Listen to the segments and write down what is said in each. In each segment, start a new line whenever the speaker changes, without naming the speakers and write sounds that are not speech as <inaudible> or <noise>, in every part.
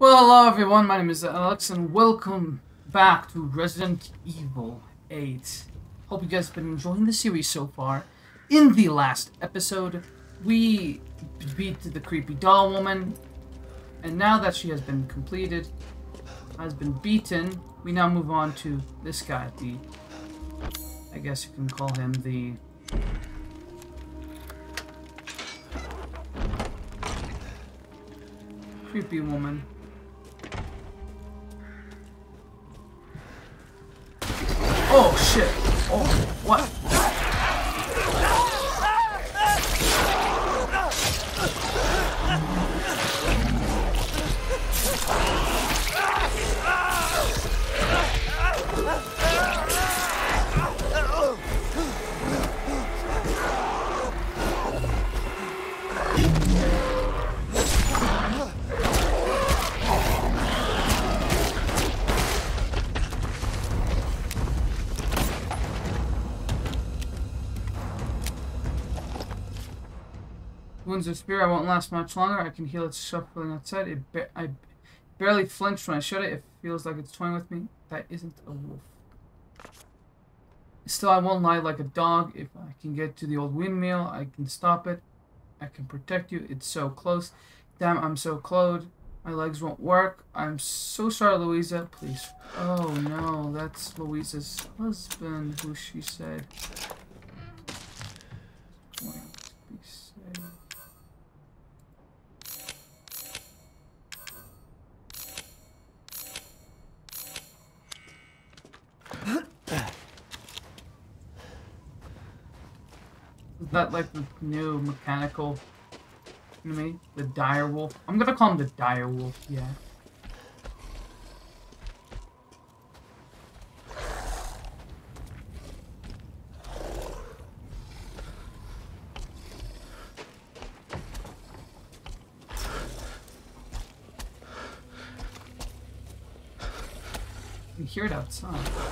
Well, hello everyone, my name is Alex and welcome back to Resident Evil 8. Hope you guys have been enjoying the series so far. In the last episode, we beat the creepy doll woman, and now that she has been completed, has been beaten, we now move on to this guy, the... I guess you can call him the... Creepy woman. Oh shit! Oh, what? Wounds of spear, I won't last much longer. I can heal it shuffling outside. It ba I barely flinched when I shot it. It feels like it's toying with me. That isn't a wolf. Still, I won't lie like a dog. If I can get to the old windmill, I can stop it. I can protect you. It's so close. Damn, I'm so close. My legs won't work. I'm so sorry, Luiza. Please. Oh, no. That's Luiza's husband, who she said. Going to be saved. Is that like the new mechanical enemy? The dire wolf? I'm gonna call him the dire wolf, yeah. Hear it outside.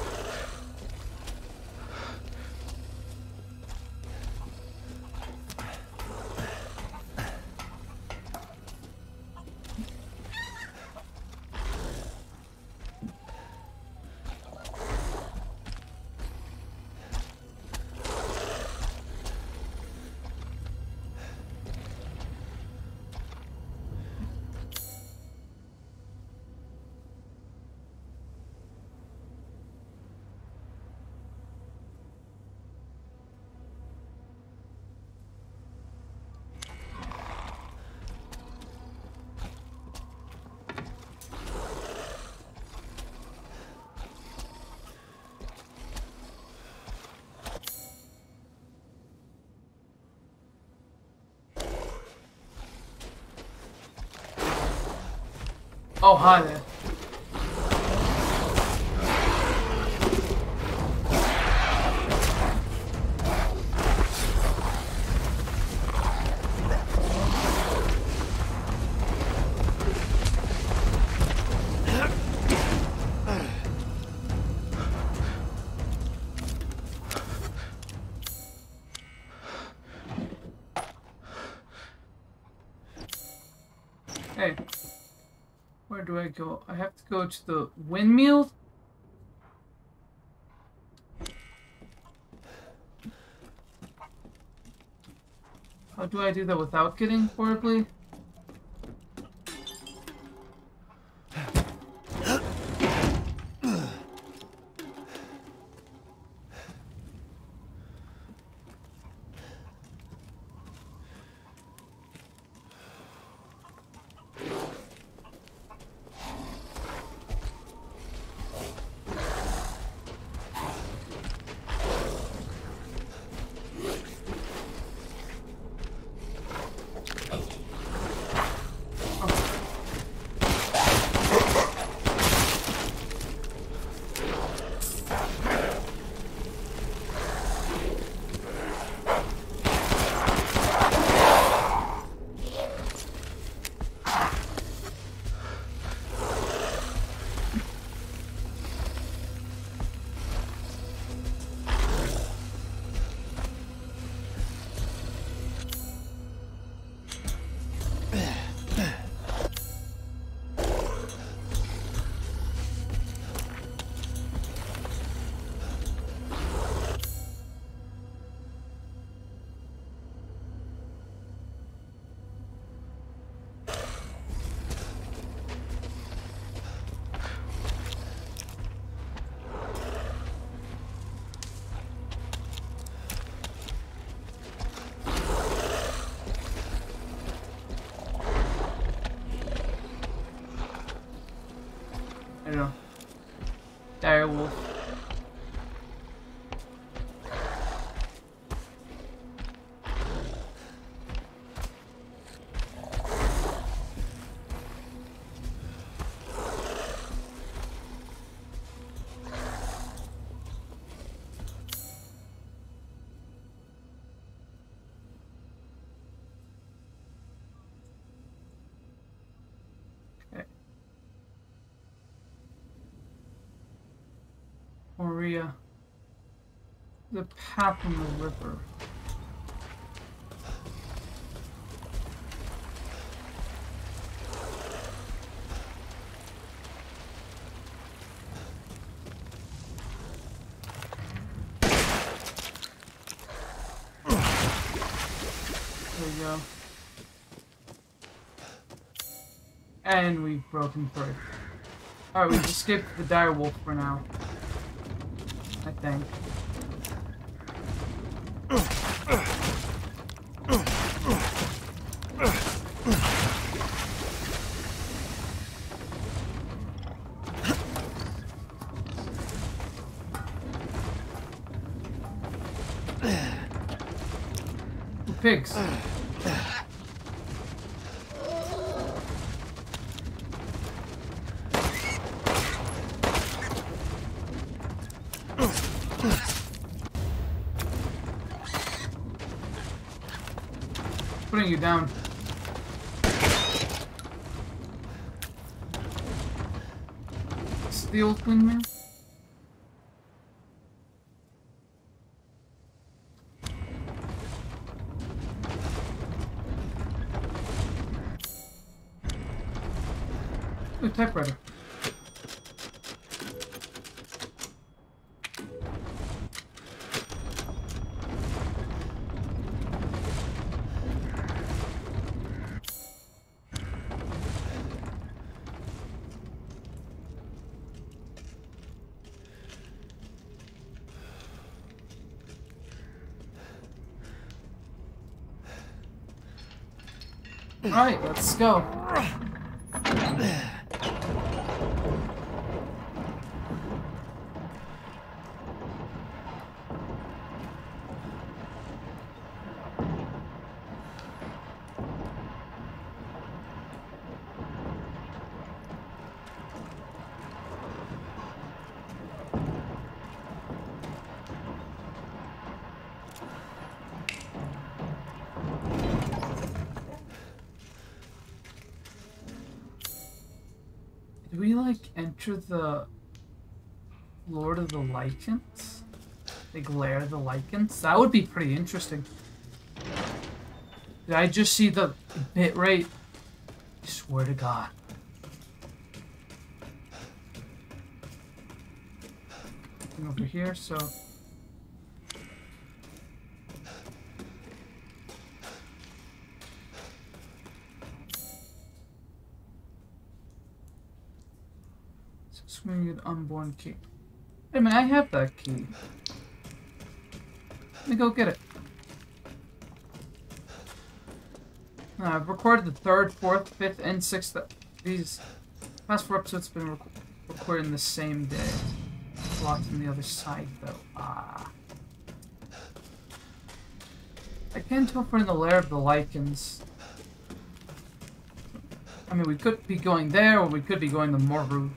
Hi there. Hey. Do I go? I have to go to the windmill? How do I do that without getting horribly? The path on the river. There we go. And we've broken through. Alright, we've escaped the dire wolf for now. I think. Putting you down. It's the old man. Ooh, typewriter. Alright, let's go. Enter the Lord of the Lycans? Like glare the Lycans? That would be pretty interesting. Did I just see the bit rate? I swear to God. Over here, so. Swing an unborn key. Wait a minute, I have that key. Let me go get it. I've recorded the third, fourth, fifth, and sixth. These past four episodes have been rec recorded in the same day. Locked on the other side, though. Ah. I can't tell if we're in the lair of the Lycans. I mean, we could be going there, or we could be going to Moreau's.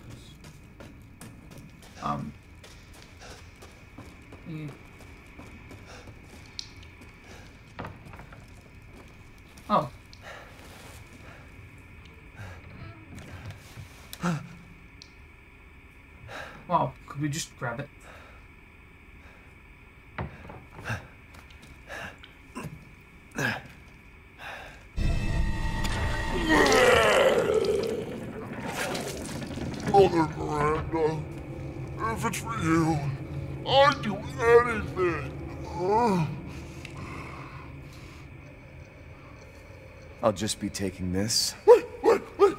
Just
be taking this.
Wait, wait, wait.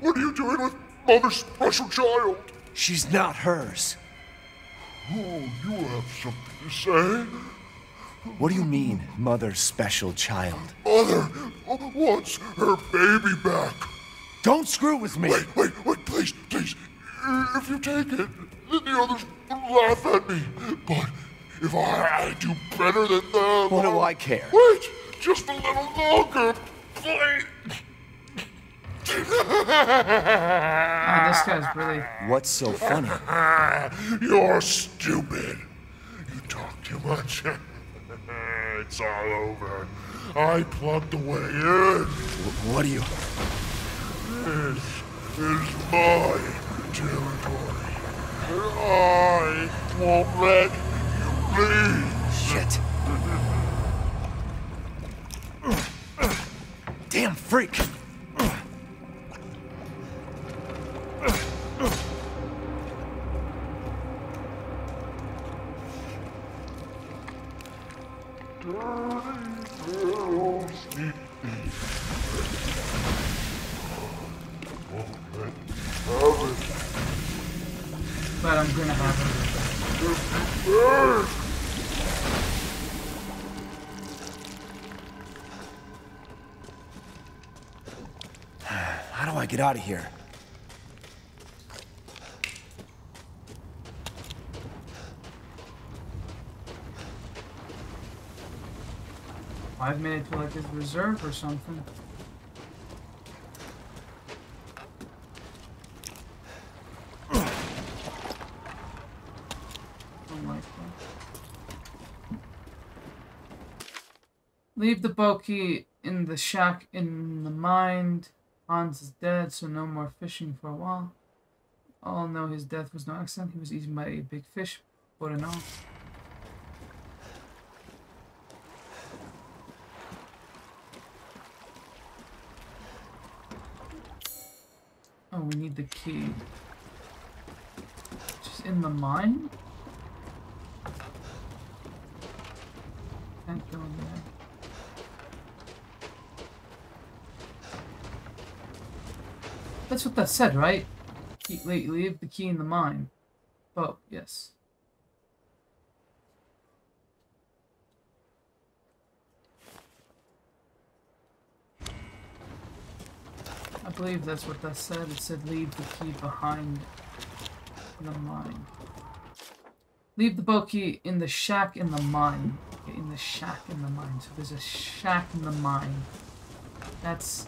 What are you doing with Mother's special child?
She's not hers.
Oh, you have something eh? to say?
What do you mean, mother's special child?
Mother wants her baby back.
Don't screw with me!
Wait, wait, wait, please, please. if you take it, then the others will laugh at me. But if I, I do better than them.
What do I care?
Wait, just a little longer, please.
Ah, this guy's really.
What's so funny? <laughs>
You're stupid. You talk too much. <laughs> it's all over. I plugged the way in.
What are you...
This is my territory. And I won't let you leave.
Shit. <laughs> Damn freak! Out of here?
Five minutes to like his reserve or something. Leave the bogey in the shack in the mind. Hans is dead, so no more fishing for a while. All know his death was no accident. He was eaten by a big fish. but an all. Oh, we need the key. Just in the mine? Can't go in there. That's what that said, right? Le- leave the key in the mine. Oh, yes. I believe that's what that said. It said leave the key behind the mine. Leave the boat key in the shack in the mine. In the shack in the mine. So there's a shack in the mine. That's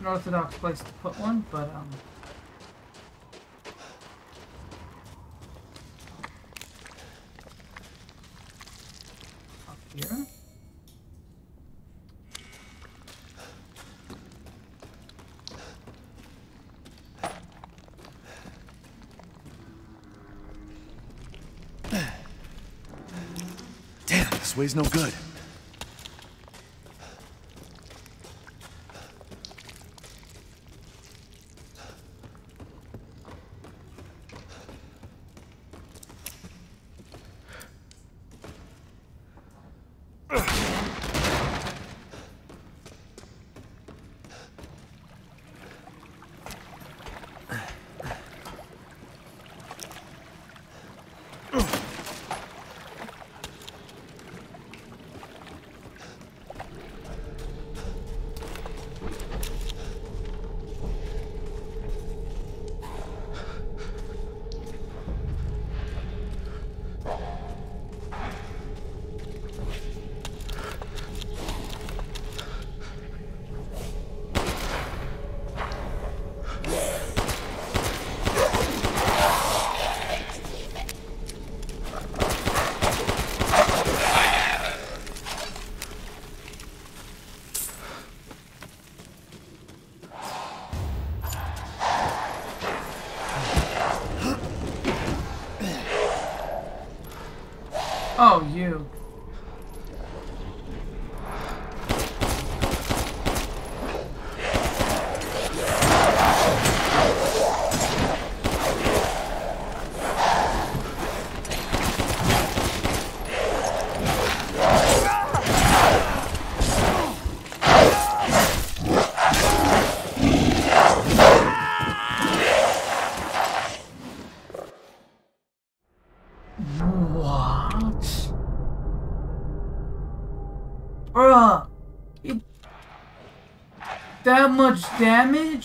an orthodox place to put one, but um. Up here.
Damn, this way's no good.
That much damage?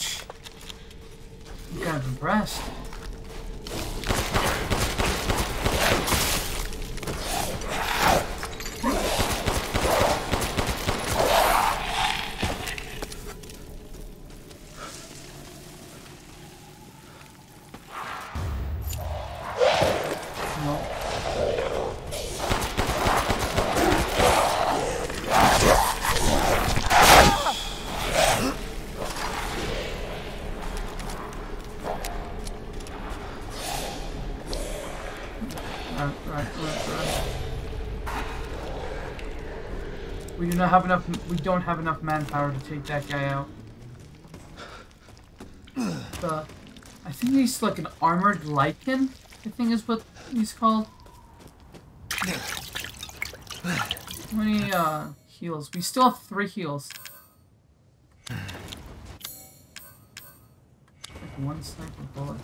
Do not have enough. We don't have enough manpower to take that guy out. The, I think he's like an armored Lycan. I think is what he's called. How many uh, heals? We still have three heals. Like one sniper bullet.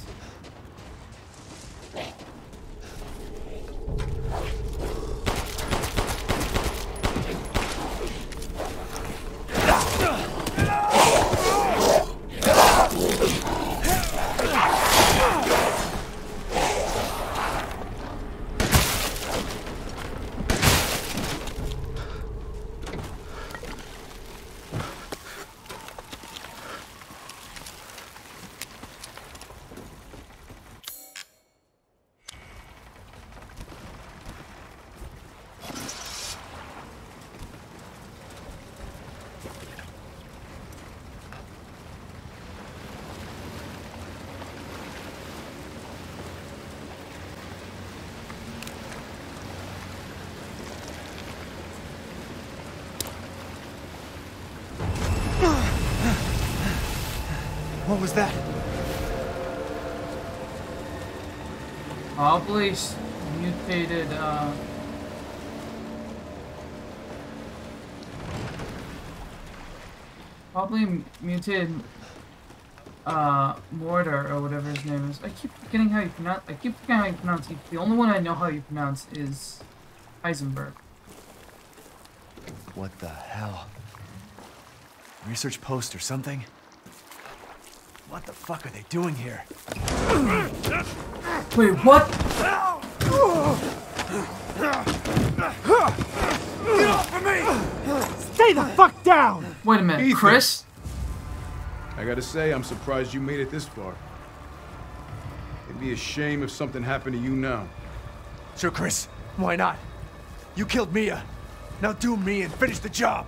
Was that?
Probably mutated, uh... Probably mutated, uh, Mortar, or whatever his name is. I keep forgetting how you pronounce- I keep forgetting how you pronounce it. The only one I know how you pronounce is Heisenberg.
What the hell? Research post or something? What the fuck are they doing here?
Wait, what?
Stay the fuck down!
Wait a minute,
Ethan.
Chris?
I gotta say, I'm surprised you made it this far. It'd be a shame if something happened to you now.
Sure, Chris. Why not? You killed Mia. Now do me and finish the job.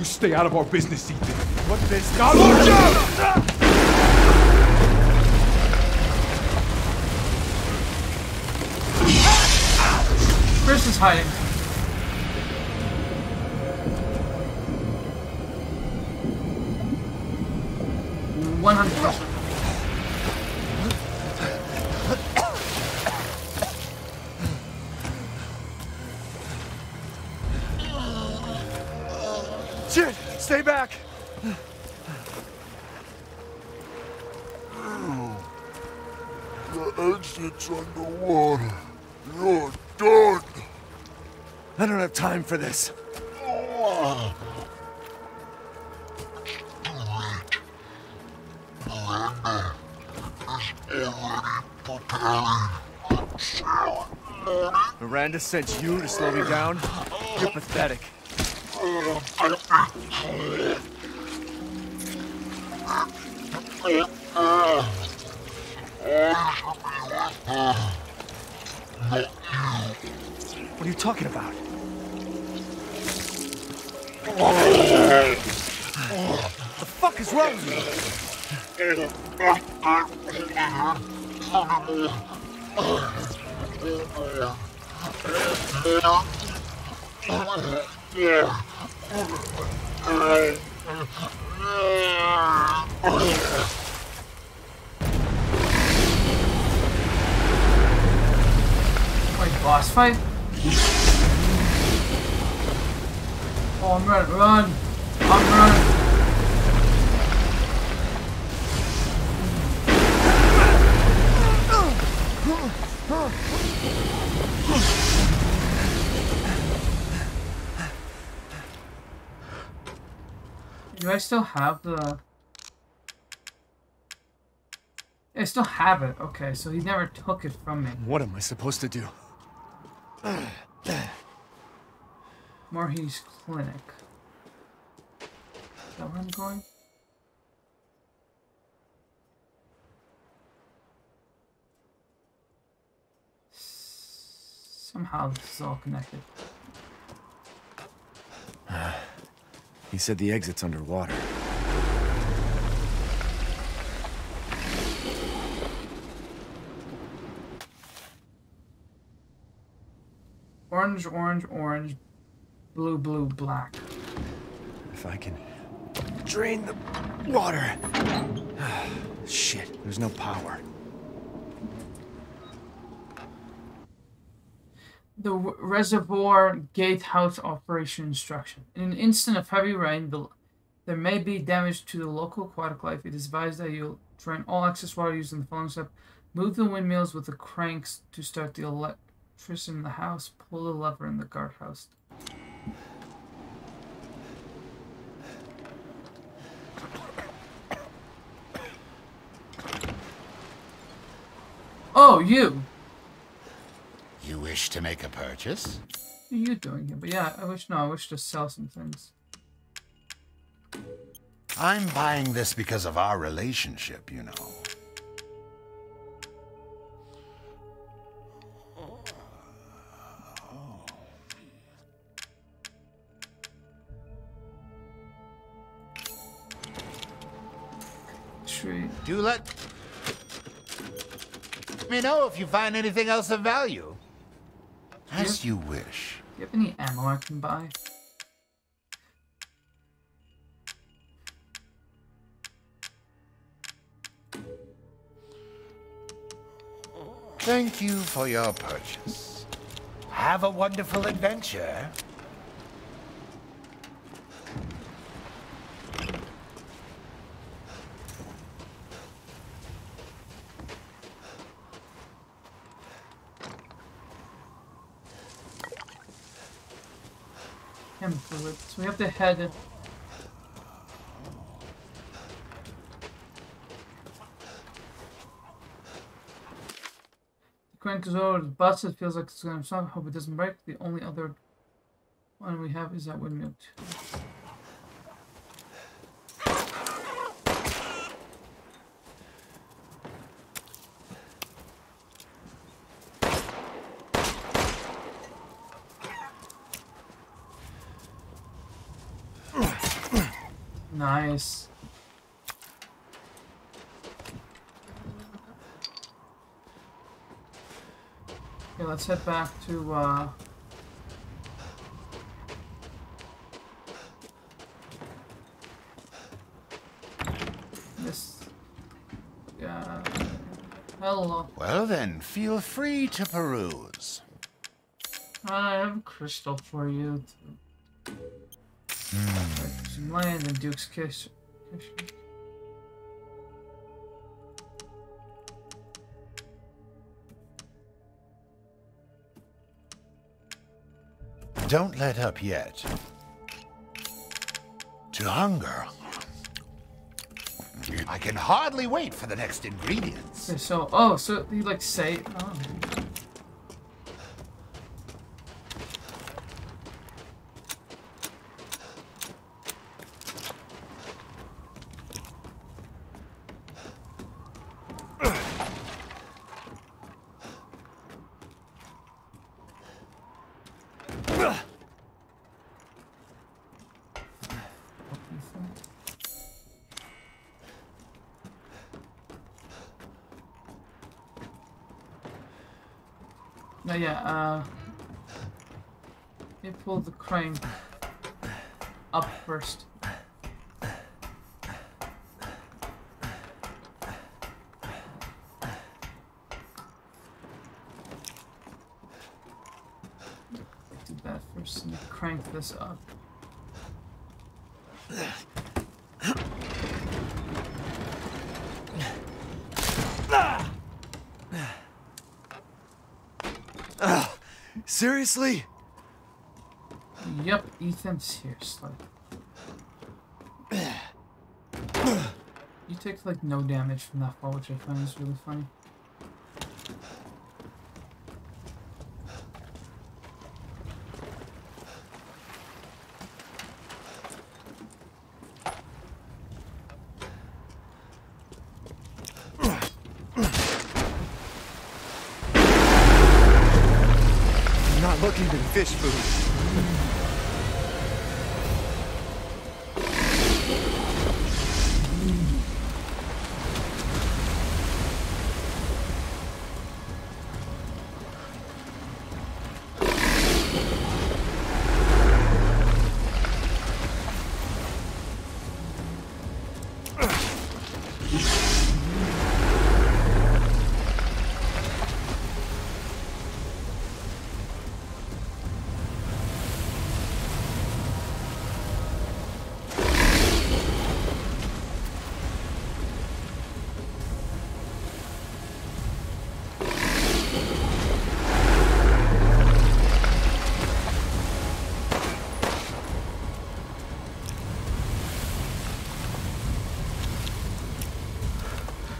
You stay out of our business, Ethan.
What business?
Now watch out!
Chris is hiding. One hundred
back!
The exit's underwater. You're done.
I don't have time for this. Miranda sent you to slow me down? You're pathetic. Uh, What are you talking about? the fuck is wrong with you?
Wait, boss fight? Oh, I'm running, run! I'm running! Still have the... I still have it. Okay, so he never took it from me.
What am I supposed to do?
Marhe's Clinic. Is that where I'm going? Somehow this is all connected.
He said the exit's underwater.
Orange, orange, orange, blue, blue, black.
If I can drain the water. <sighs> Shit, there's no power.
The reservoir gatehouse operation instruction. In an instant of heavy rain, the, there may be damage to the local aquatic life. It is advised that you'll drain all excess water using the following step. Move the windmills with the cranks to start the electricity in the house. Pull the lever in the guardhouse. Oh, you!
You wish to make a purchase?
What are you doing here? But yeah, I wish no, I wish to sell some things.
I'm buying this because of our relationship, you know. Do let me know if you find anything else of value. As you wish.
Do you have any ammo I can buy?
Thank you for your purchase. Have a wonderful adventure.
So we have to head. The crank is over. The bus. It feels like it's gonna stop. Hope it doesn't break. The only other one we have is that windmill. too. Nice. Okay, let's head back to uh this yeah hello.
Well then, feel free to peruse.
I have a crystal for you. To... Some land in Duke's Kiss.
Don't let up yet. To hunger. I can hardly wait for the next ingredients.
Okay, so oh, so you like say oh. yeah, uh... me pull the crane up first. Do that first crank this up.
Seriously?
Yep, Ethan, seriously. <clears throat> You take like no damage from that fall, which I find is really funny.
I'm not looking for fish food.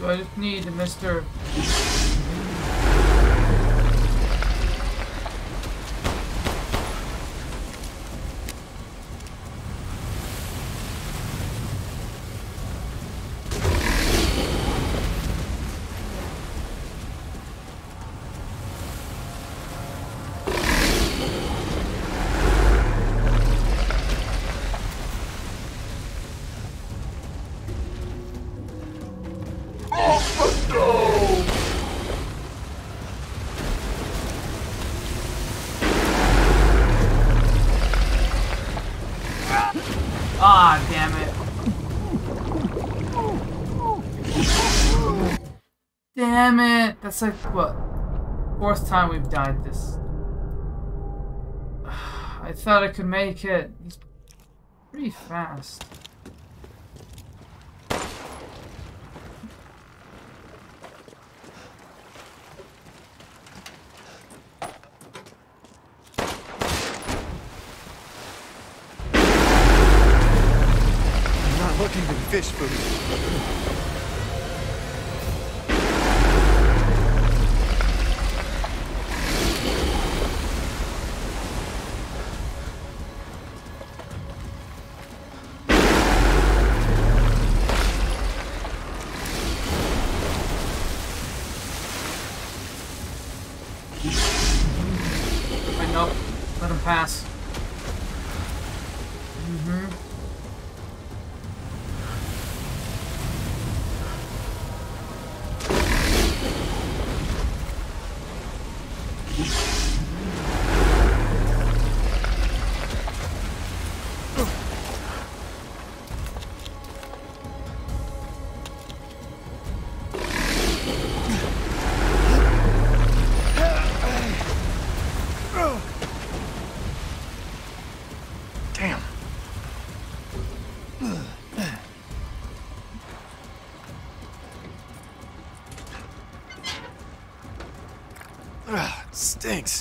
So I need Mr. That's like, what? Fourth time we've died this. <sighs> I thought I could make it. Pretty fast.
I'm not looking for fish food. Ah,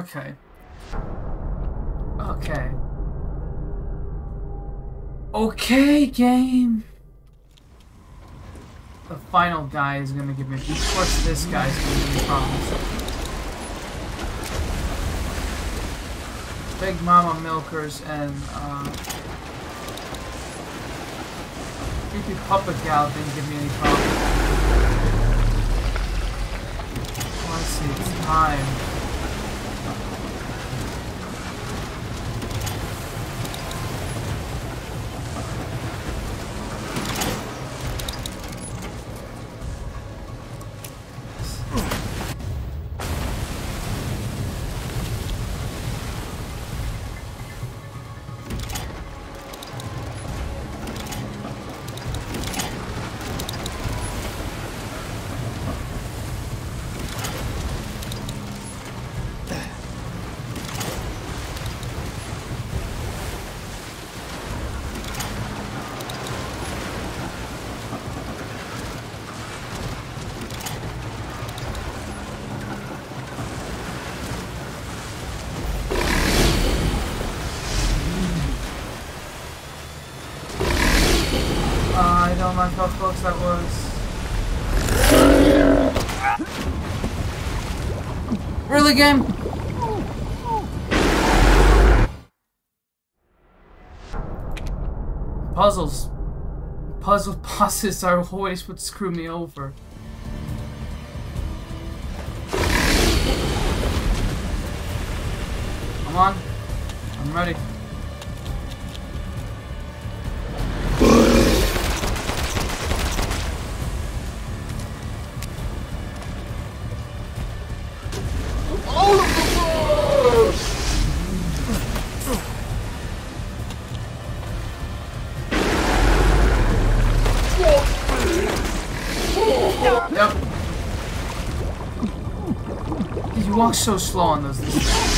Okay. Okay. Okay, game. The final guy is gonna give me. Of course, this guy's gonna give me problems. Big Mama Milkers and uh, Creepy Puppet Gal didn't give me any problems. see, it's time. Really, game? Puzzles. Puzzle <laughs> bosses are always what screw me over. Come on. I'm ready. You walk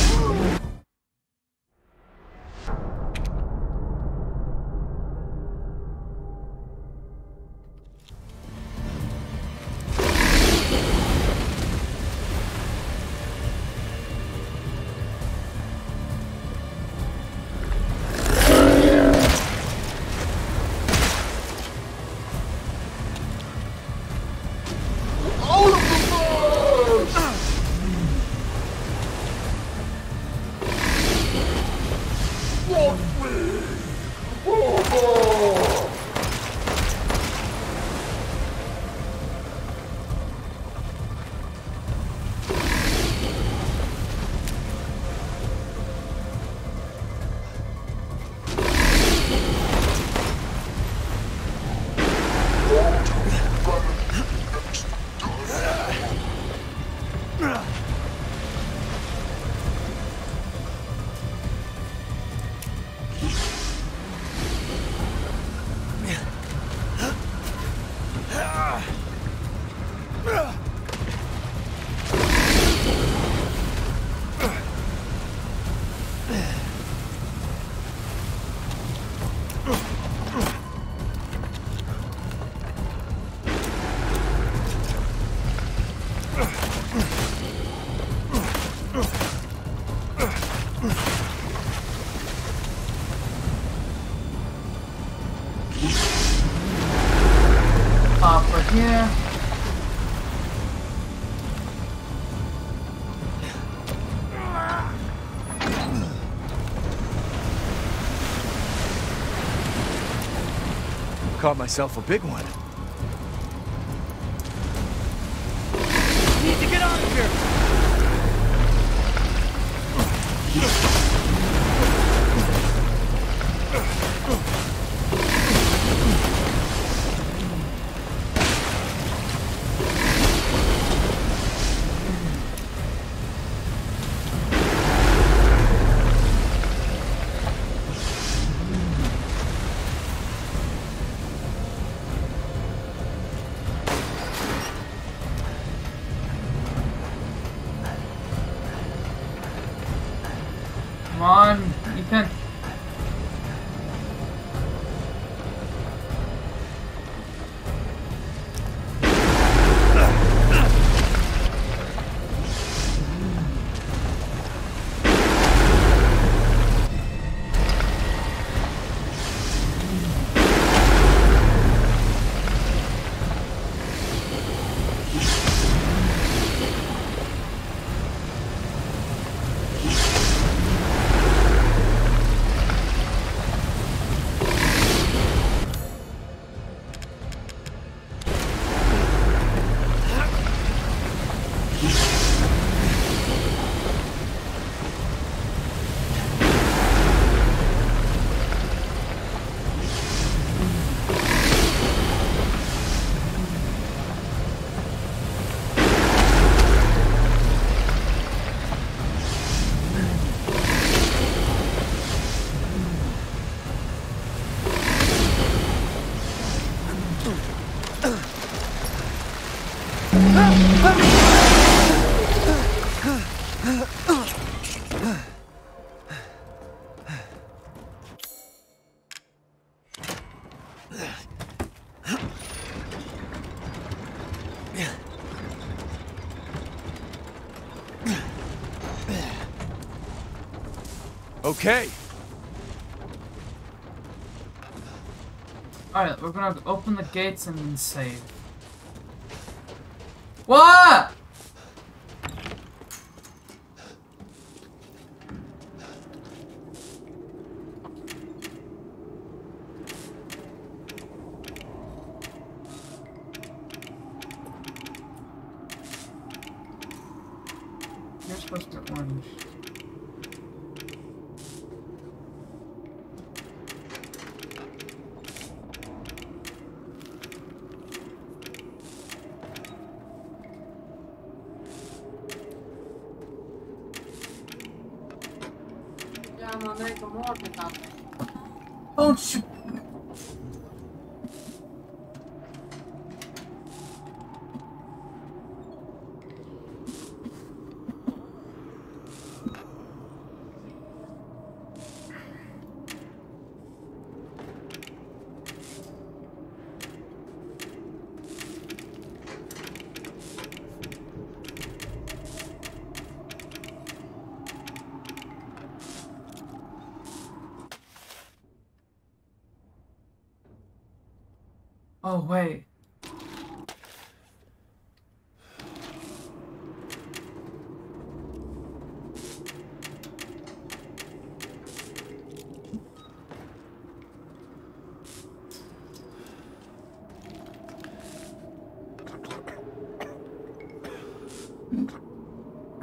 Caught myself a big one. Okay.
Alright, we're gonna open the gates and then save. What? You're supposed to be orange.
Ja, man dricker måltiden.
Don't you? Oh wait.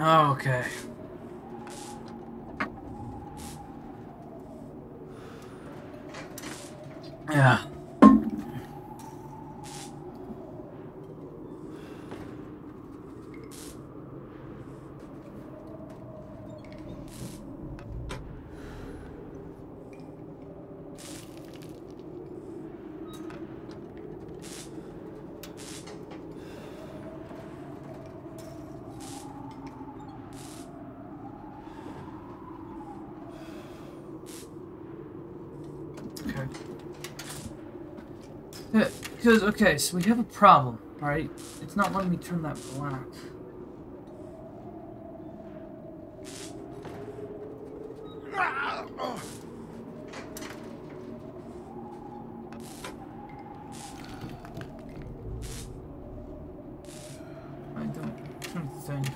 Oh, okay. Yeah. Okay. Because, okay, so we have a problem, alright? It's not letting me turn that black. I don't, I don't think.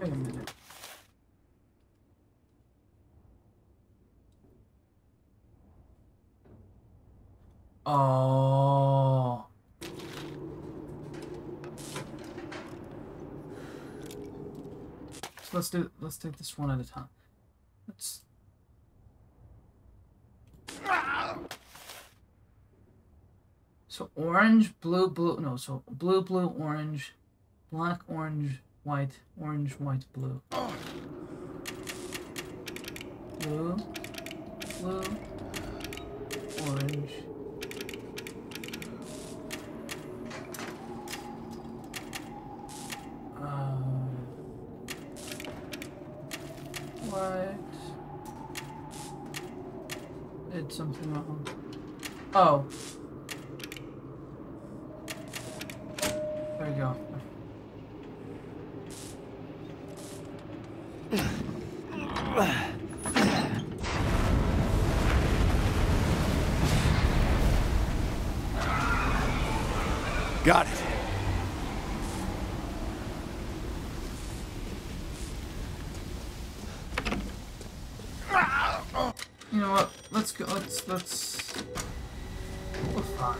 Wait a minute. Oh. So let's do let's take this one at a time. Let's So orange, blue, blue no, so blue, blue, orange, black, orange, white, orange, white, blue. Blue, blue, orange. Uh, white. Did something wrong. Oh. There you go.
Got it.
You know what? Let's go. Let's let's. We're fine.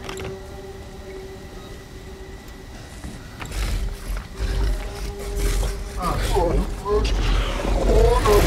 Oh, oh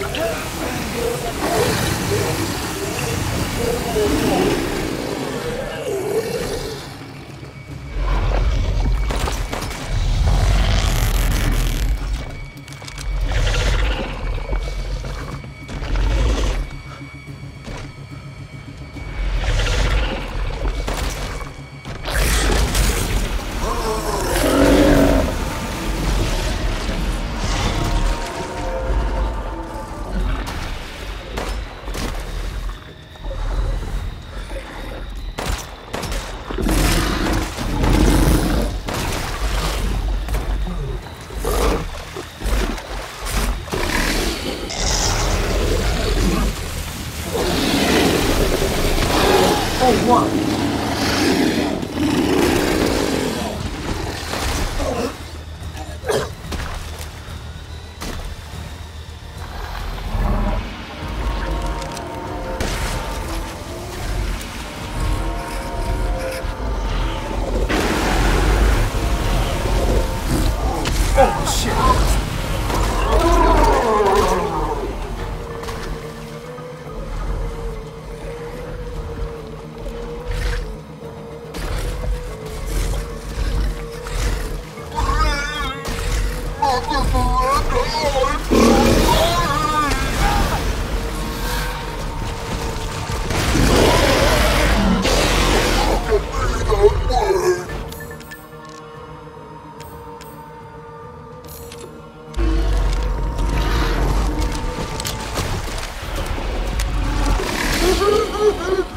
Thank you. Oh,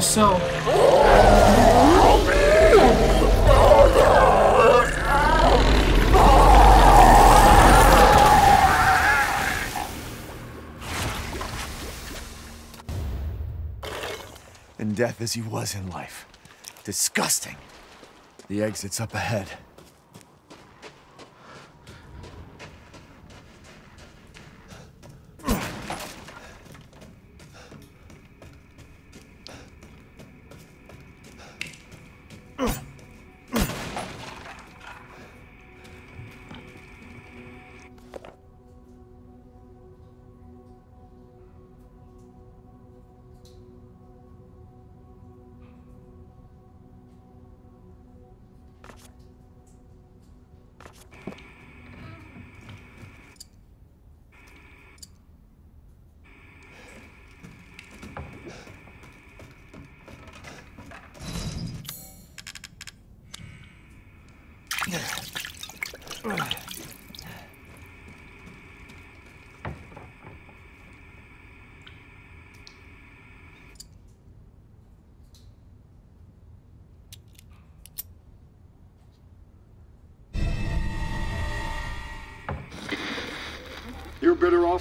so.
In death as he was in life. Disgusting. The exit's up ahead.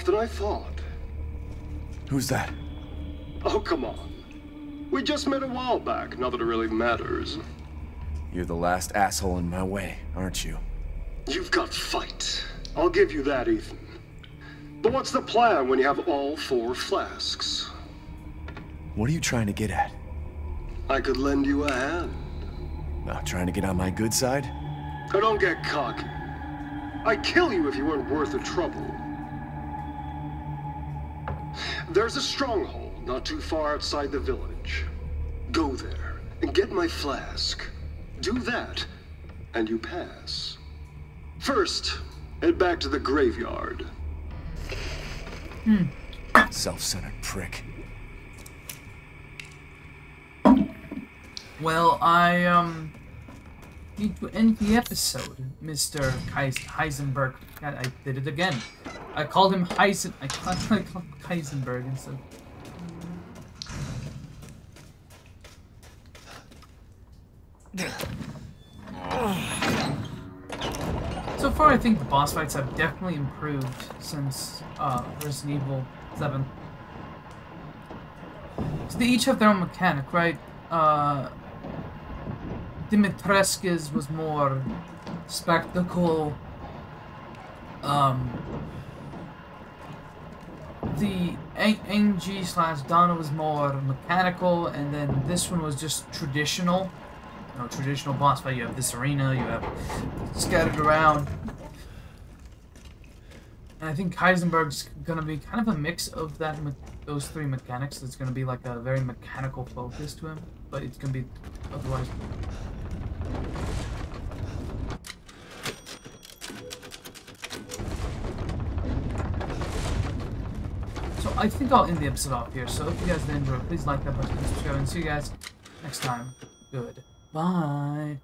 Than I thought.
Who's that?
Oh, come on. We just met a while back, not that it really matters.
You're the last asshole in my way, aren't you?
You've got fight. I'll give you that, Ethan. But what's the plan when you have all four flasks?
What are you trying to get at?
I could lend you a hand.
Not trying to get on my good side?
Now don't get cocky. I'd kill you if you weren't worth the trouble. There's a stronghold not too far outside the village. Go there and get my flask. Do that, and you pass. First, head back to the graveyard. Hmm.
Self-centered prick.
Well, I um need to end the episode, Mr. Heis- Heisenberg. God, I did it again. I called him Heisen. I called, <laughs> I called Heisenberg instead. So far, I think the boss fights have definitely improved since uh, Resident Evil 7. So they each have their own mechanic, right? Uh, Dimitrescu's was more spectacle. Um, the Angie slash Donna was more mechanical, and then this one was just traditional. You know, traditional boss fight. You have this arena, you have scattered around. And I think Heisenberg's gonna be kind of a mix of that, those three mechanics. It's gonna be like a very mechanical focus to him, but it's gonna be otherwise. So I think I'll end the episode off here. So if you guys did enjoy, please like that button, subscribe, and see you guys next time. Good. Bye.